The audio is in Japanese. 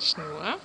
Schnur.